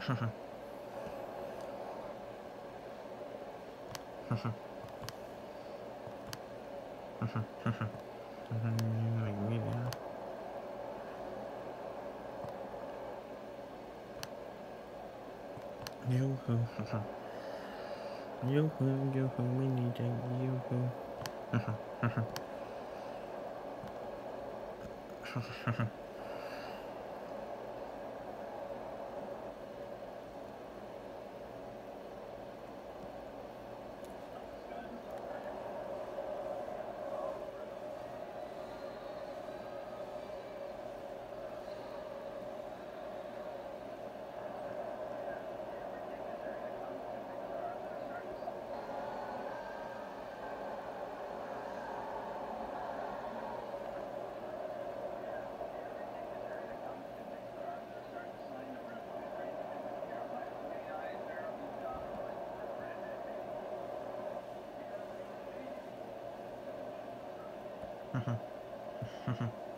哼哼，哼哼，哼哼，哼哼，哼哼，哼哼，哟呵，哈哈，哟呵哟呵，美女的哟呵，哈哈，哈哈，哈哈哈哈。嗯哼，哼。